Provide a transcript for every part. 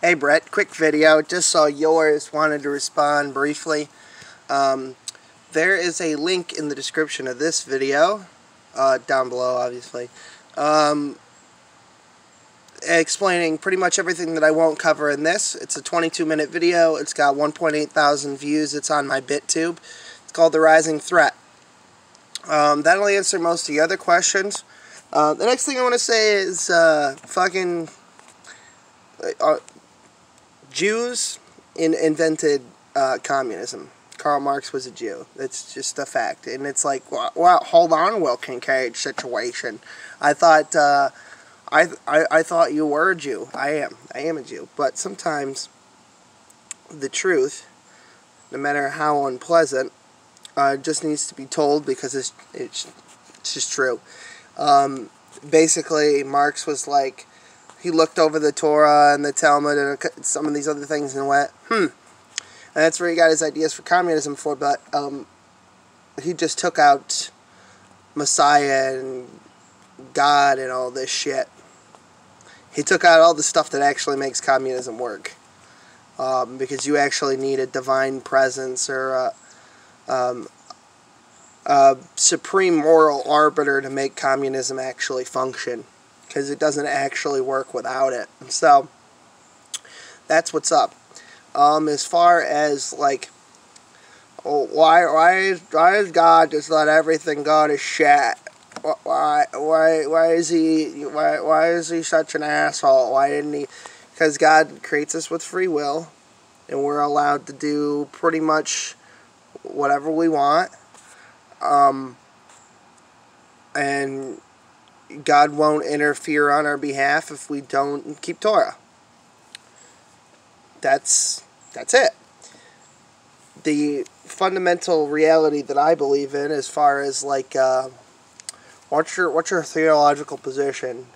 Hey Brett, quick video. Just saw yours. Wanted to respond briefly. Um, there is a link in the description of this video, uh, down below obviously, um, explaining pretty much everything that I won't cover in this. It's a 22 minute video. It's got 1.8 thousand views. It's on my BitTube. It's called The Rising Threat. Um, that'll answer most of the other questions. Uh, the next thing I want to say is uh, fucking uh, Jews in, invented uh, communism. Karl Marx was a Jew. It's just a fact. And it's like, well, well hold on, Will Kincaid situation. I thought, uh, I, I, I thought you were a Jew. I am. I am a Jew. But sometimes the truth, no matter how unpleasant, uh, just needs to be told because it's, it's, it's just true. Um, basically, Marx was like, he looked over the Torah and the Talmud and some of these other things and went, hmm. And that's where he got his ideas for communism for, but um, he just took out Messiah and God and all this shit. He took out all the stuff that actually makes communism work. Um, because you actually need a divine presence or a, um, a supreme moral arbiter to make communism actually function because it doesn't actually work without it. So that's what's up. Um, as far as like, oh, why why why is God just let everything go to shit? Why why why is he why why is he such an asshole? Why didn't he? Because God creates us with free will, and we're allowed to do pretty much whatever we want. Um, and God won't interfere on our behalf if we don't keep Torah. That's that's it. The fundamental reality that I believe in, as far as like, uh, what's your what's your theological position?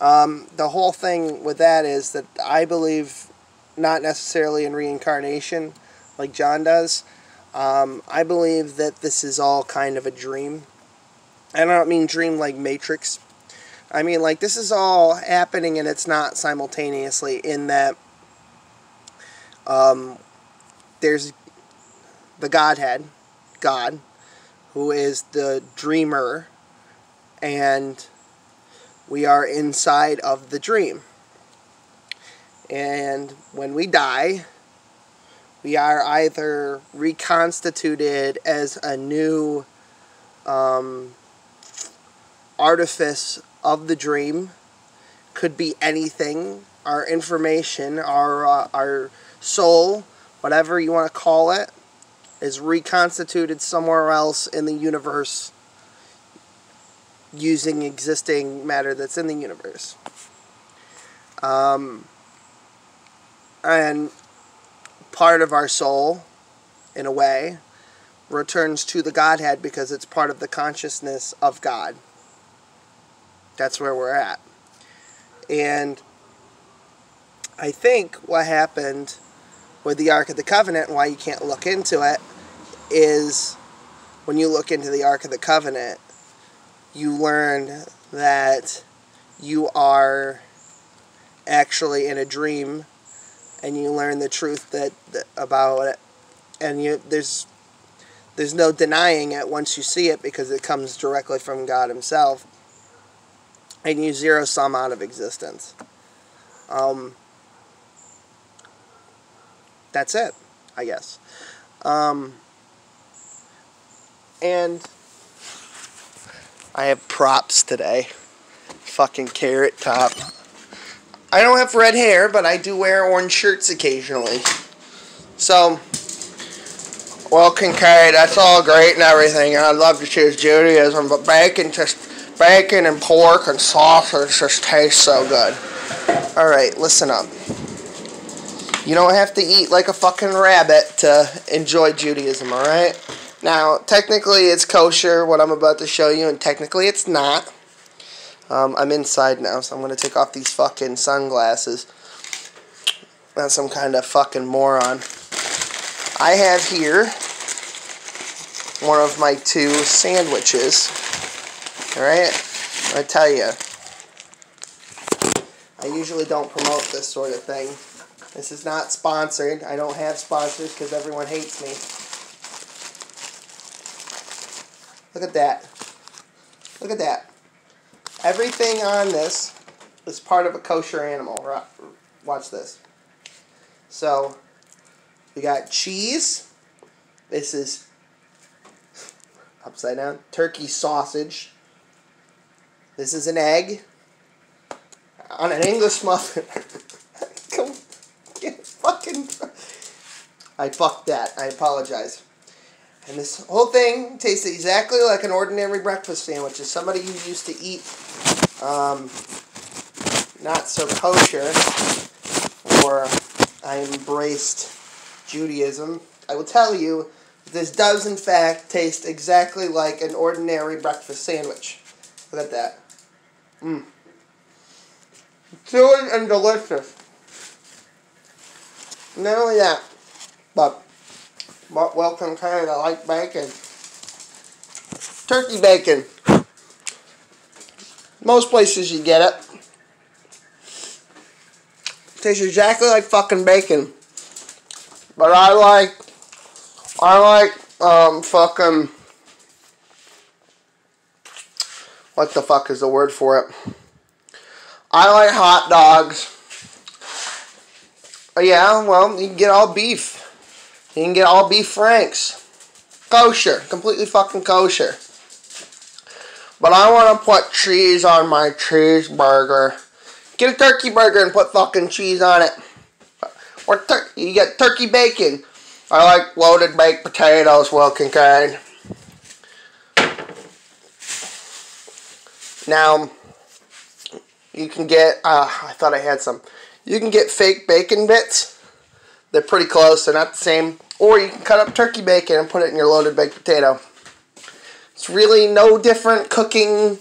Um, the whole thing with that is that I believe not necessarily in reincarnation, like John does. Um, I believe that this is all kind of a dream. I don't mean dream like Matrix, I mean, like, this is all happening and it's not simultaneously in that um, there's the Godhead, God, who is the dreamer, and we are inside of the dream. And when we die, we are either reconstituted as a new um, artifice of the dream could be anything. Our information our uh, our soul whatever you want to call it is reconstituted somewhere else in the universe using existing matter that's in the universe. Um, and part of our soul in a way returns to the godhead because it's part of the consciousness of god that's where we're at. And I think what happened with the Ark of the Covenant and why you can't look into it is when you look into the Ark of the Covenant, you learn that you are actually in a dream and you learn the truth that, that about it and you there's there's no denying it once you see it because it comes directly from God himself and you zero sum out of existence. Um, that's it, I guess. Um, and I have props today. Fucking carrot top. I don't have red hair, but I do wear orange shirts occasionally. So, well, Kincaid, that's all great and everything, and I'd love to choose Judaism, but bacon just bacon and pork and sausage just taste so good. Alright, listen up. You don't have to eat like a fucking rabbit to enjoy Judaism, alright? Now, technically it's kosher, what I'm about to show you, and technically it's not. Um, I'm inside now, so I'm going to take off these fucking sunglasses. Not some kind of fucking moron. I have here one of my two sandwiches. Alright? I tell you, I usually don't promote this sort of thing. This is not sponsored. I don't have sponsors because everyone hates me. Look at that. Look at that. Everything on this is part of a kosher animal. Watch this. So, we got cheese. This is upside down. Turkey sausage. This is an egg on an English muffin. Come, get fucking. I fucked that. I apologize. And this whole thing tastes exactly like an ordinary breakfast sandwich. As somebody who used to eat um, not so kosher, or I embraced Judaism, I will tell you this does in fact taste exactly like an ordinary breakfast sandwich. Look at that. Mmm. Good and delicious. Not only that, but Mark Welcome Canada like bacon. Turkey bacon. Most places you get it. Tastes exactly like fucking bacon. But I like, I like, um, fucking, what the fuck is the word for it? I like hot dogs. Oh, yeah, well, you can get all beef. You can get all beef franks. Kosher. Completely fucking kosher. But I want to put cheese on my cheeseburger. Get a turkey burger and put fucking cheese on it. Or you get turkey bacon. I like loaded baked potatoes, Will Kincaid. Now, you can get, uh, I thought I had some. You can get fake bacon bits. They're pretty close. They're not the same. Or you can cut up turkey bacon and put it in your loaded baked potato. It's really no different cooking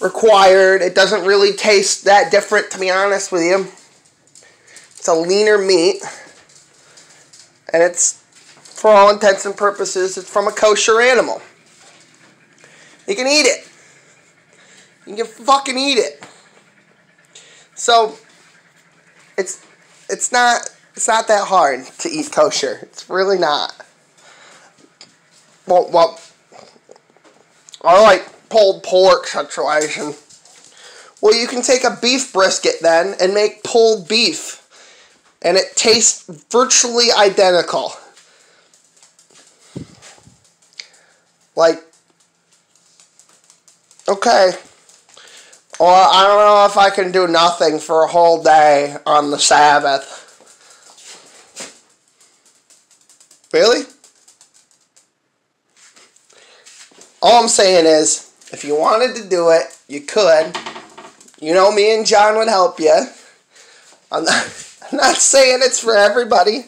required. It doesn't really taste that different, to be honest with you. It's a leaner meat. And it's, for all intents and purposes, it's from a kosher animal. You can eat it. You can fucking eat it. So, it's it's not it's not that hard to eat kosher. It's really not. Well, well, I like pulled pork situation. Well, you can take a beef brisket then and make pulled beef. And it tastes virtually identical. Like, okay. Well, I don't know if I can do nothing for a whole day on the Sabbath. Really? All I'm saying is, if you wanted to do it, you could. You know, me and John would help you. I'm not, I'm not saying it's for everybody.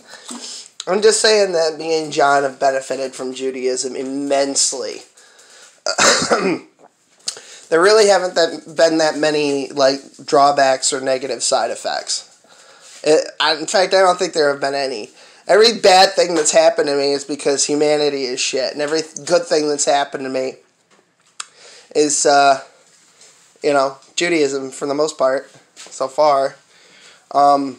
I'm just saying that me and John have benefited from Judaism immensely. there really haven't that, been that many like drawbacks or negative side effects. It, I, in fact, I don't think there have been any. Every bad thing that's happened to me is because humanity is shit, and every good thing that's happened to me is, uh, you know, Judaism for the most part so far. Um,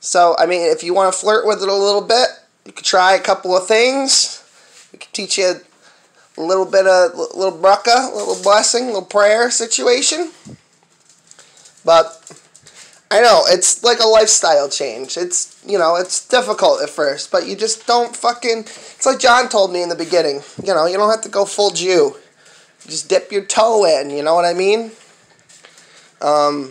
so, I mean, if you want to flirt with it a little bit, you could try a couple of things. We could teach you a little bit of little bracha, a little blessing, a little prayer situation. But I know it's like a lifestyle change. It's you know it's difficult at first, but you just don't fucking. It's like John told me in the beginning. You know you don't have to go full Jew. Just dip your toe in. You know what I mean? Um,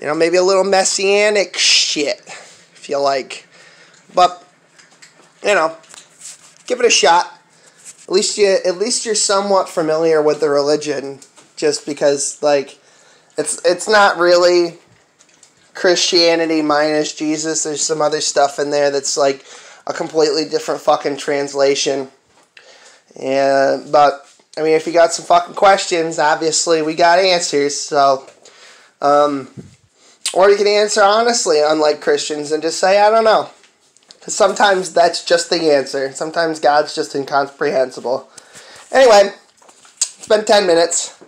you know maybe a little messianic shit if you like, but you know, give it a shot at least you at least you're somewhat familiar with the religion just because like it's it's not really Christianity minus Jesus. There's some other stuff in there that's like a completely different fucking translation. Yeah, but I mean, if you got some fucking questions, obviously we got answers. So, um, or you can answer honestly, unlike Christians, and just say I don't know. Because sometimes that's just the answer. Sometimes God's just incomprehensible. Anyway, it's been 10 minutes.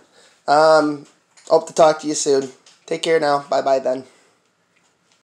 Um, hope to talk to you soon. Take care now. Bye bye then.